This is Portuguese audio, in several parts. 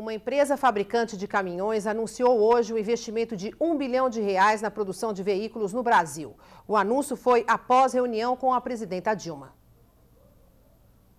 Uma empresa fabricante de caminhões anunciou hoje o investimento de um bilhão de reais na produção de veículos no Brasil. O anúncio foi após reunião com a presidenta Dilma.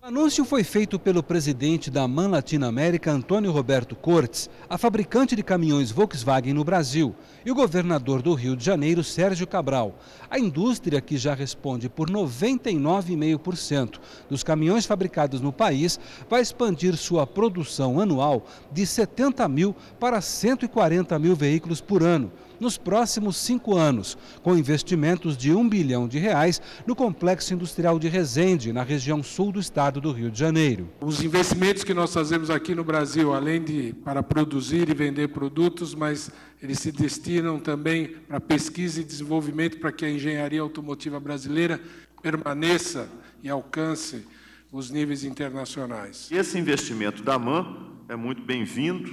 O anúncio foi feito pelo presidente da MAN Latinoamérica, Antônio Roberto Cortes, a fabricante de caminhões Volkswagen no Brasil, e o governador do Rio de Janeiro, Sérgio Cabral. A indústria, que já responde por 99,5% dos caminhões fabricados no país, vai expandir sua produção anual de 70 mil para 140 mil veículos por ano nos próximos cinco anos, com investimentos de um bilhão de reais no Complexo Industrial de Resende, na região sul do estado do Rio de Janeiro. Os investimentos que nós fazemos aqui no Brasil, além de para produzir e vender produtos, mas eles se destinam também para pesquisa e desenvolvimento para que a engenharia automotiva brasileira permaneça e alcance os níveis internacionais. Esse investimento da MAN é muito bem-vindo,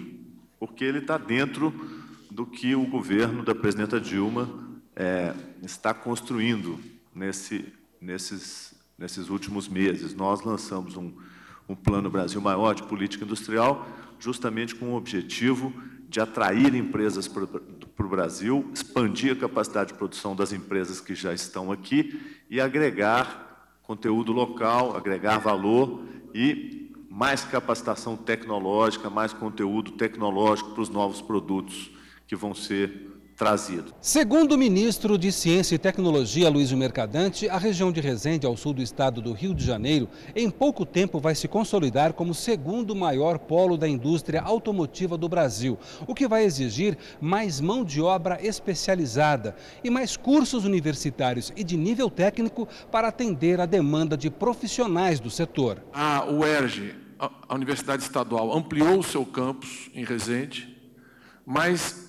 porque ele está dentro do que o governo da presidenta Dilma é, está construindo nesse, nesses, nesses últimos meses. Nós lançamos um, um Plano Brasil Maior de Política Industrial, justamente com o objetivo de atrair empresas para o Brasil, expandir a capacidade de produção das empresas que já estão aqui e agregar conteúdo local, agregar valor e mais capacitação tecnológica, mais conteúdo tecnológico para os novos produtos que vão ser trazidos. Segundo o ministro de Ciência e Tecnologia, Luiz Mercadante, a região de Resende, ao sul do estado do Rio de Janeiro, em pouco tempo vai se consolidar como o segundo maior polo da indústria automotiva do Brasil, o que vai exigir mais mão de obra especializada e mais cursos universitários e de nível técnico para atender a demanda de profissionais do setor. A UERJ, a Universidade Estadual, ampliou o seu campus em Resende, mas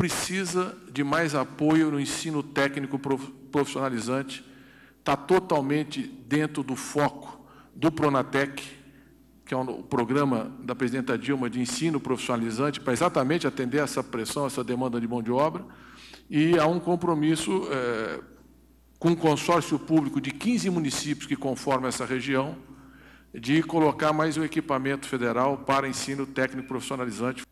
precisa de mais apoio no ensino técnico profissionalizante, está totalmente dentro do foco do Pronatec, que é o programa da presidenta Dilma de ensino profissionalizante, para exatamente atender essa pressão, essa demanda de mão de obra, e há um compromisso é, com um consórcio público de 15 municípios que conformam essa região, de colocar mais um equipamento federal para ensino técnico profissionalizante.